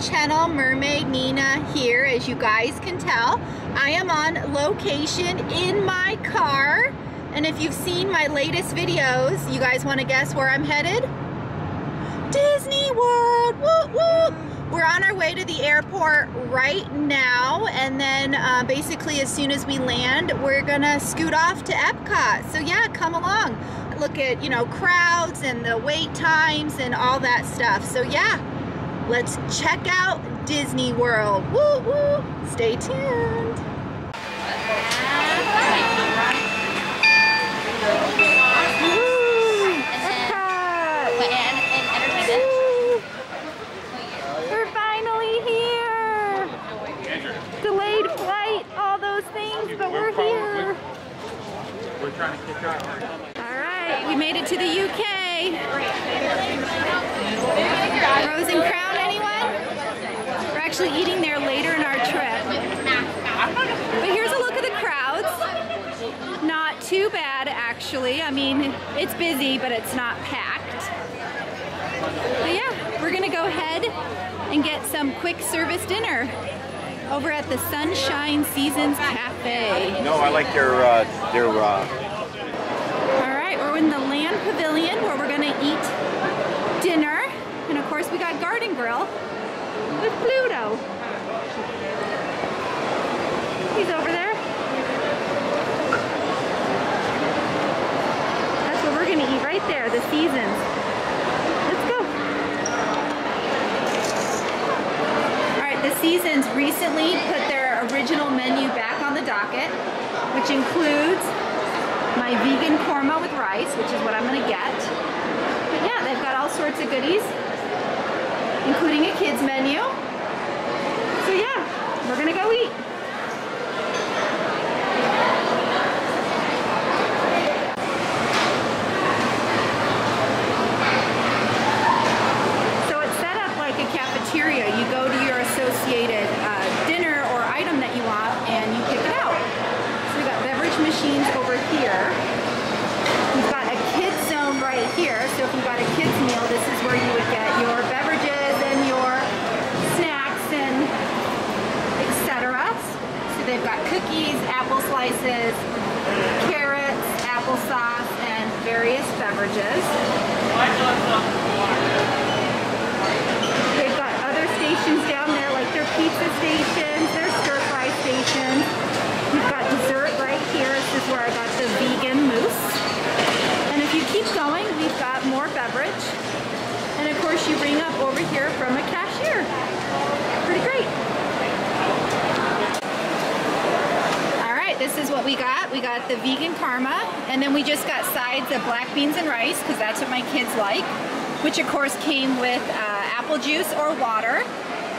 channel, Mermaid Nina here, as you guys can tell. I am on location in my car, and if you've seen my latest videos, you guys want to guess where I'm headed? Disney World! Woo woo! We're on our way to the airport right now, and then uh, basically as soon as we land, we're gonna scoot off to Epcot. So yeah, come along. Look at, you know, crowds and the wait times and all that stuff. So yeah, let's check out Disney World. Woo woo! Stay tuned. We're finally here! Delayed flight, all those things, but we're here. We're trying to kick out. All right, we made it to the UK. Rose and Crown, anyone? We're actually eating there later in our trip. But here's a look at the crowds. Not too bad, actually. I mean, it's busy, but it's not packed. But yeah, we're gonna go ahead and get some quick service dinner over at the Sunshine Seasons Cafe. No, I like their uh, their uh, All right, we're in the Land Pavilion where we're gonna eat dinner. And of course we got Garden Grill with Pluto. He's over there. That's what we're gonna eat right there, the seasons. Let's go. All right, the seasons recently put their original menu back on the docket, which includes my vegan korma with rice, which is what I'm gonna get. But yeah, they've got all sorts of goodies, including a kids menu. So yeah, we're gonna go eat. So it's set up like a cafeteria. You go to your associated uh, dinner or item that you want and you pick it out. So we got beverage machines over here. We've got a kids zone right here. So if you've got a kids meal, this is where you would get your beverages and your snacks and etc. So they've got cookies, apple slices, carrots, applesauce, and various beverages. They've got other stations down there, like their pizza stations, their stir fry stations. We've got dessert right here. This is where I got the vegan mousse. And if you keep going, we've got more beverage. And of course, you ring up over here from a cashier. Pretty great. All right, this is what we got. We got the vegan korma, and then we just got sides of black beans and rice, because that's what my kids like, which of course came with uh, apple juice or water,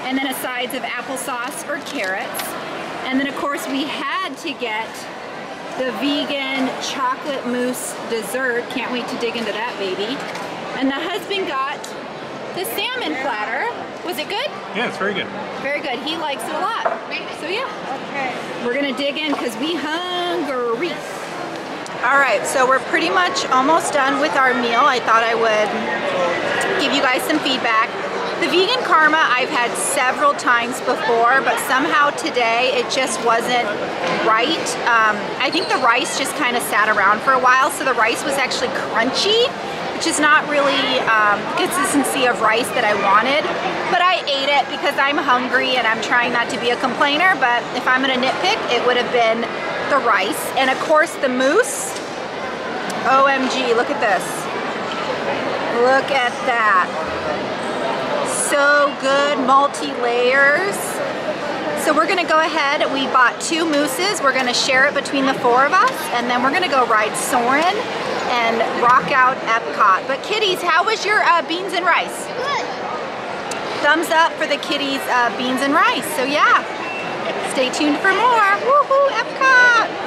and then a sides of applesauce or carrots. And then of course we had to get the vegan chocolate mousse dessert. Can't wait to dig into that baby. And the husband got the salmon platter. Was it good? yeah, it's very good. Very good. He likes it a lot. So yeah. Okay. We're gonna dig in because we hungry. All right, so we're pretty much almost done with our meal. I thought I would give you guys some feedback. The vegan korma I've had several times before, but somehow today it just wasn't right. Um, I think the rice just kind of sat around for a while, so the rice was actually crunchy, which is not really um, consistency of rice that I wanted. But I ate it because I'm hungry and I'm trying not to be a complainer, but if I'm gonna nitpick, it would have been the rice. And of course the mousse, OMG, look at this. Look at that. So good, multi-layers. So we're gonna go ahead, we bought two mooses, we're gonna share it between the four of us, and then we're gonna go ride Soarin' and rock out Epcot. But kitties, how was your uh, beans and rice? Good. Thumbs up for the kitties uh, beans and rice. So yeah, stay tuned for more. Woohoo, Epcot!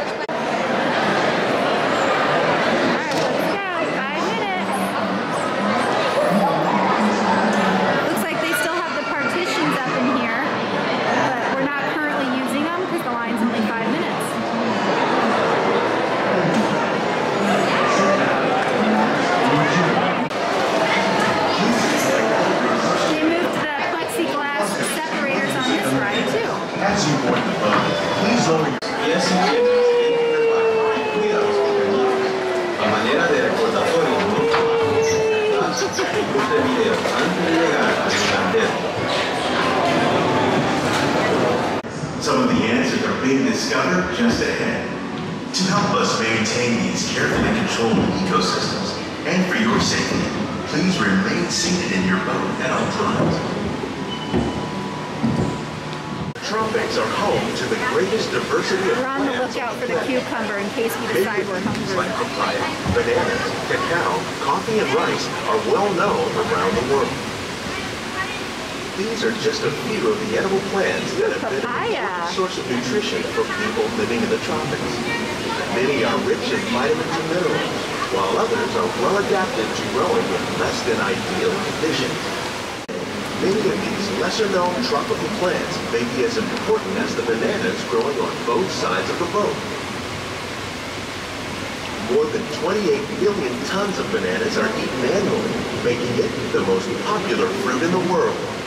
controlled ecosystems and for your safety, please remain seated in your boat at all times. Tropics are home to the greatest diversity of We're on the lookout for the cucumber in case we decide we're hungry. like papaya, bananas, cacao, coffee, and rice are well known around the world. These are just a few of the edible plants that have been an important source of nutrition for people living in the tropics. Many are rich in vitamins and minerals, while others are well adapted to growing in less than ideal conditions. Many of these lesser-known tropical plants may be as important as the bananas growing on both sides of the boat. More than 28 million tons of bananas are eaten annually, making it the most popular fruit in the world.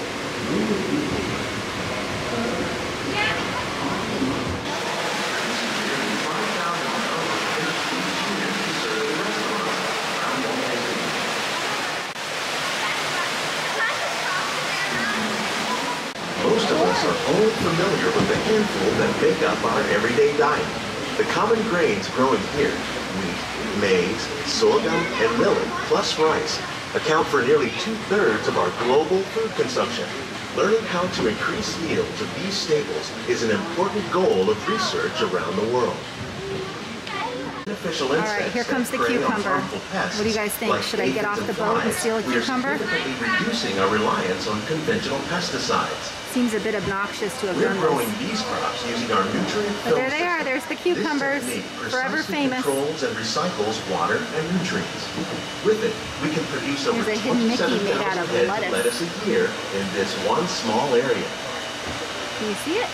Most of us are only familiar with the handful that make up our everyday diet. The common grains growing here, wheat, maize, sorghum, and millet, plus rice, account for nearly two-thirds of our global food consumption. Learning how to increase yields of these staples is an important goal of research around the world. All right, here comes the cucumber. What do you guys think? like Should I get off the boat and steal a cucumber? reducing our reliance on conventional pesticides. Seems a bit obnoxious to have We're done growing this. these crops using our nutrient But there they are. There's the cucumbers. Forever famous. controls and recycles water and nutrients. With it, we can produce over There's a hidden Mickey 27,000 made out of heads lettuce. of lettuce a year in this one small area. Can you see it?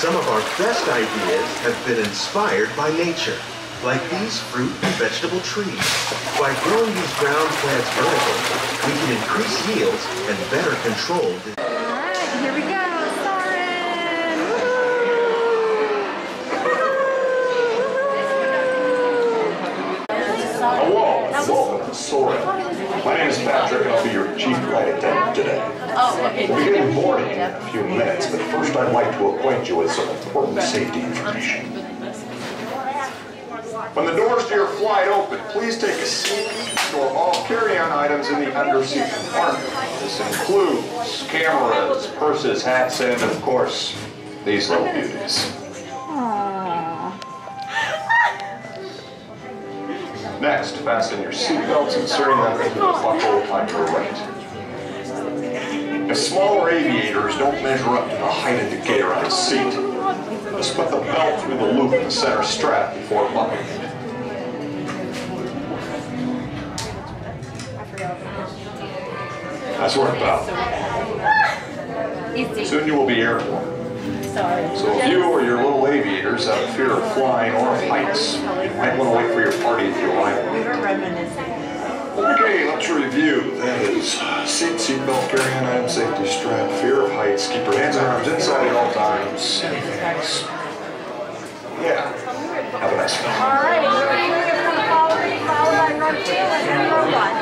Some of our best ideas have been inspired by nature, like these fruit and vegetable trees. By growing these ground plants vertically, we can increase yields and better control the All right, here we go. Soarin'! Hello, and welcome to Soarin'. My name is Patrick, and I'll be your chief flight attendant today. Oh, okay. We'll be getting boarding in a few minutes, but first I'd like to acquaint you with some important safety information. When the doors to your flight open, please take a seat and store all carry-on items in the under-seat compartment. This includes cameras, purses, hats, and of course, these little beauties. Next, fasten your seat seatbelts, inserting them into the buckle on your right. If smaller aviators don't measure up to the height of the indicator on the seat, just put the belt through the loop in the center strap before buckling it. That's it's about. Soon you will be airborne. Sorry. So if you or your little aviators have a fear of flying or of heights, you might want to wait for your party at the arrival. We were reminiscing. Okay, let's review. That is seat, seatbelt, carry-on item, safety strap, fear of heights, keep your hands and arms inside at all times. Anything? Yeah. Have a nice one. All right, we're doing it from the followed by row two and then row one.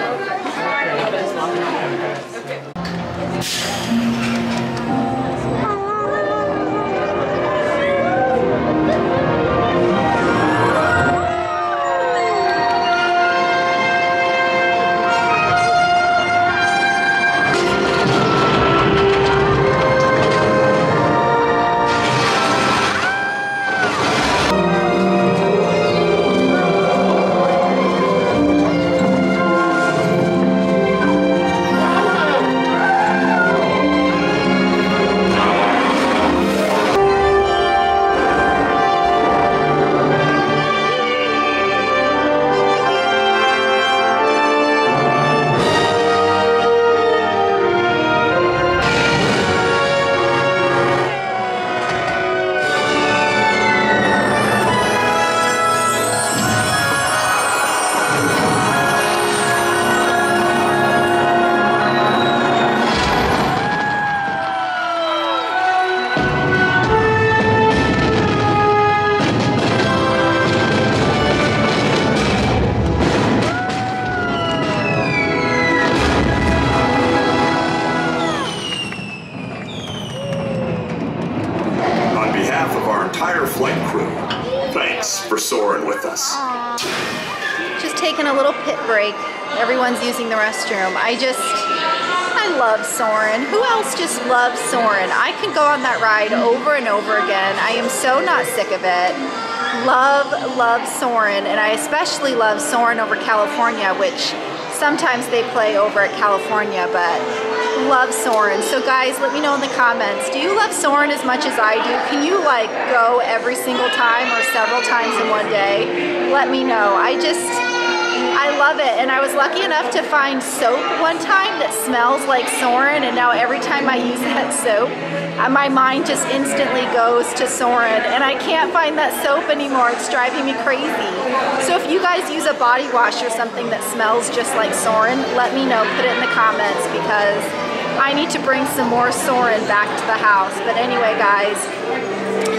Using the restroom. I just, I love Soarin'. Who else just loves Soarin'? I can go on that ride over and over again. I am so not sick of it. Love, love Soarin', and I especially love Soarin' over California, which sometimes they play over at California, but love Soarin'. So guys, let me know in the comments. Do you love Soarin' as much as I do? Can you like go every single time or several times in one day? Let me know. I just, I love it. And I was lucky enough to find soap one time that smells like Soarin'. And now every time I use that soap, uh, my mind just instantly goes to Soarin'. And I can't find that soap anymore. It's driving me crazy. So if you guys use a body wash or something that smells just like Soarin', let me know. Put it in the comments because I need to bring some more Soarin' back to the house. But anyway, guys,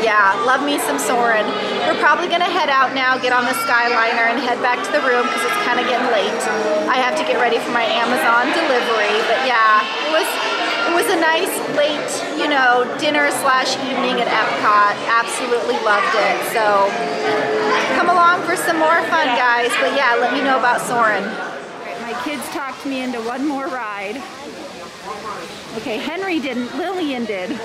yeah, love me some Soarin'. We're probably gonna head out now, get on the Skyliner and head back to the room because it's kind of getting late. I have to get ready for my Amazon delivery. But yeah, it was it was a nice late, you know, dinner slash evening at Epcot. Absolutely loved it. So come along for some more fun, guys. But yeah, let me know about Soarin'. My kids talked me into one more ride. Okay, Henry didn't, Lillian did.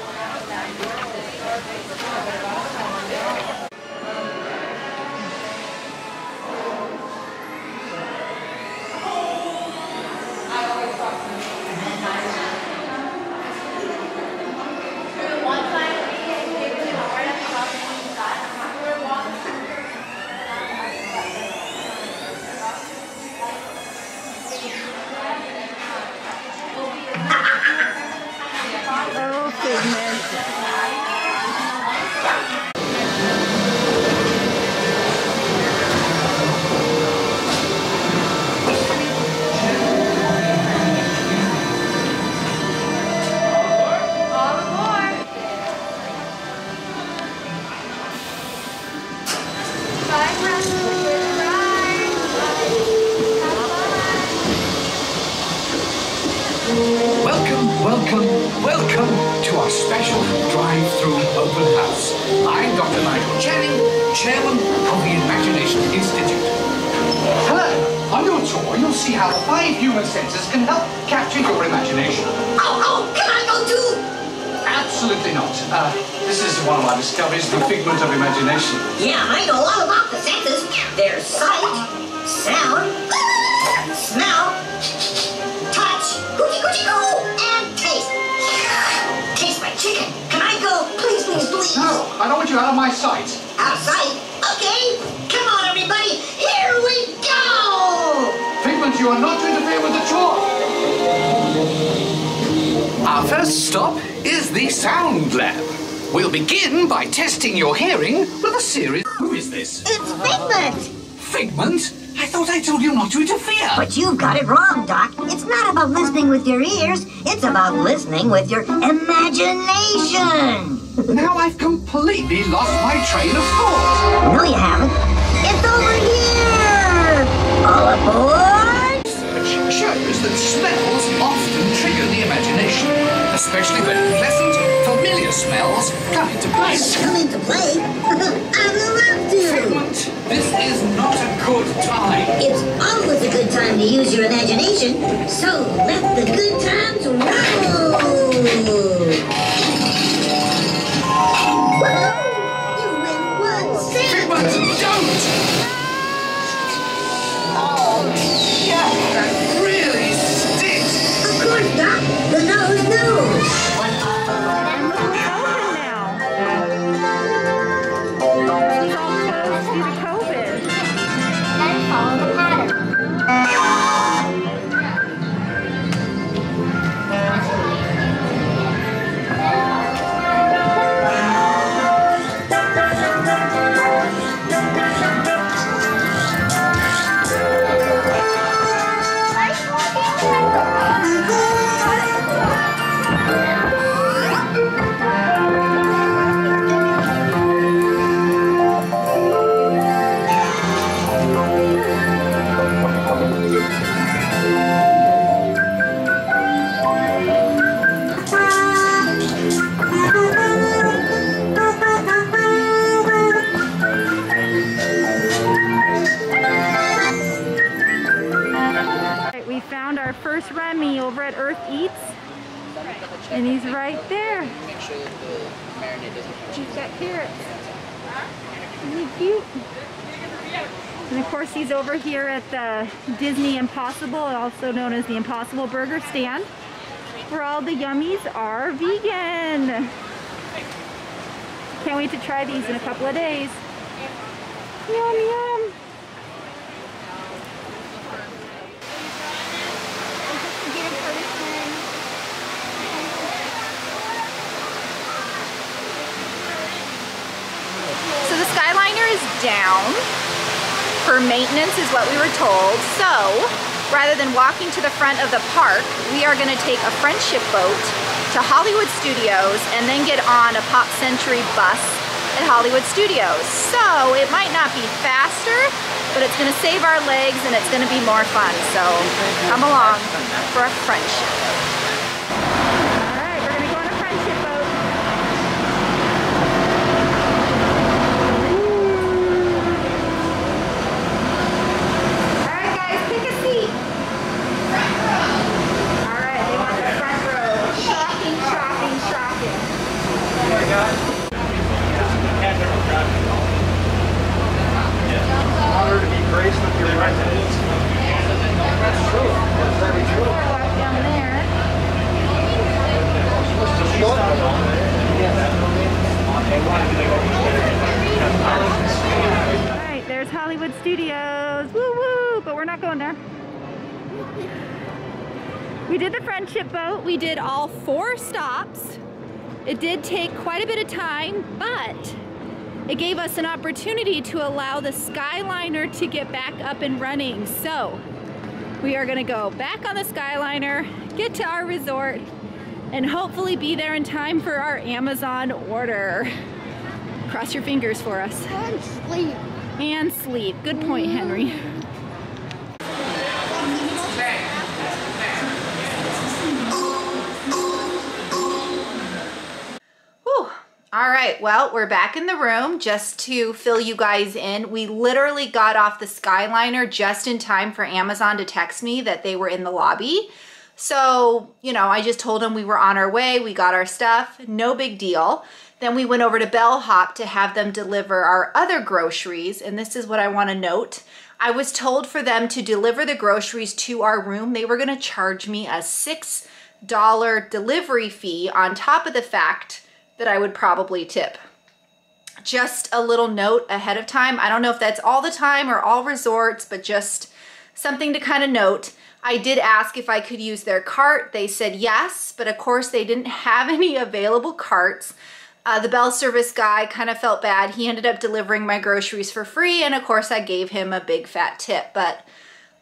One of my discoveries, the figment of imagination. Yeah, I know all about the senses. There's sight, sound, smell, touch, coochie coochie coo, and taste. Taste my chicken. Can I go? Please, please, please. No, I don't want you out of my sight. Out of sight? Okay. Come on, everybody. Here we go. Figment, you are not to interfere with the tour. Our first stop is the Sound Lab. We'll begin by testing your hearing with a series. Who is this? It's Figment. Figment? I thought I told you not to interfere. But you've got it wrong, Doc. It's not about listening with your ears. It's about listening with your imagination. Now I've completely lost my train of thought. No, you haven't. It's over here. All aboard. Research shows that smells often trigger the imagination, especially when pleasant, familiar smells come into play. Come into play. I'd love to. This is not a good time. It's always a good time to use your imagination. So let the good times roll. Woohoo! You win one cent. Figment, don't! Impossible, also known as the Impossible Burger stand, where all the yummies are vegan. Can't wait to try these in a couple of days. Yum, yum. So the Skyliner is down for maintenance is what we were told. So rather than walking to the front of the park, we are gonna take a friendship boat to Hollywood Studios and then get on a Pop Century bus at Hollywood Studios. So it might not be faster, but it's gonna save our legs and it's gonna be more fun. So come along for a friendship. All right, we're gonna go on a friendship boat. All right, guys, pick a seat. All right, they want the front row. Shocking, shocking, shocking. Honor to be graced with your presence. Walk down there. All right, there's Hollywood Studios. Woo woo, but we're not going there. We did the friendship boat. We did all four stops. It did take quite a bit of time, but it gave us an opportunity to allow the Skyliner to get back up and running. So we are gonna go back on the Skyliner, get to our resort, and hopefully be there in time for our Amazon order. Cross your fingers for us. And sleep. And sleep. Good point, Henry. Right, well, we're back in the room just to fill you guys in. We literally got off the Skyliner just in time for Amazon to text me that they were in the lobby. So, you know, I just told them we were on our way, we got our stuff, no big deal. Then we went over to Bellhop to have them deliver our other groceries, and this is what I want to note. I was told for them to deliver the groceries to our room, they were going to charge me a $6 delivery fee on top of the fact that I would probably tip. Just a little note ahead of time. I don't know if that's all the time or all resorts, but just something to kind of note. I did ask if I could use their cart. They said yes, but of course they didn't have any available carts. Uh, the bell service guy kind of felt bad. He ended up delivering my groceries for free, and of course I gave him a big fat tip. But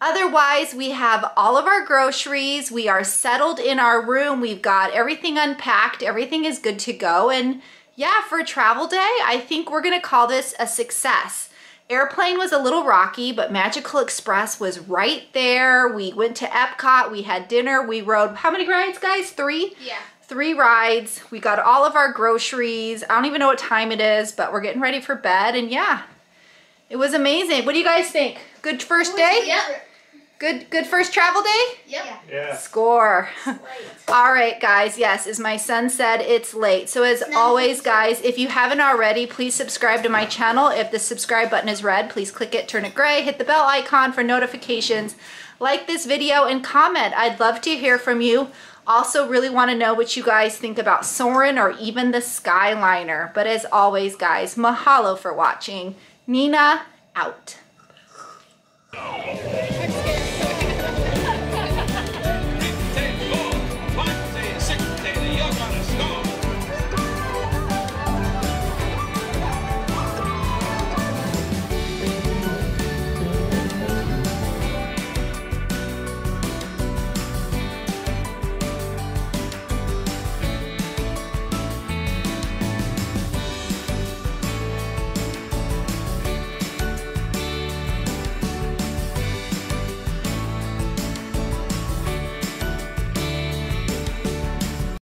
Otherwise, we have all of our groceries. We are settled in our room. We've got everything unpacked. Everything is good to go. And yeah, for a travel day, I think we're gonna call this a success. Airplane was a little rocky, but Magical Express was right there. We went to Epcot, we had dinner, we rode, how many rides, guys? Three? Yeah. Three rides. We got all of our groceries. I don't even know what time it is, but we're getting ready for bed. And yeah, it was amazing. What do you guys think? Good first day? Yep. Good good first travel day? Yep. Yeah. Score. All right, guys. Yes, as my son said, it's late. So as always, guys, if you haven't already, please subscribe to my channel. If the subscribe button is red, please click it, turn it gray, hit the bell icon for notifications. Like this video and comment. I'd love to hear from you. Also really want to know what you guys think about Soarin' or even the Skyliner. But as always, guys, mahalo for watching. Nina, out.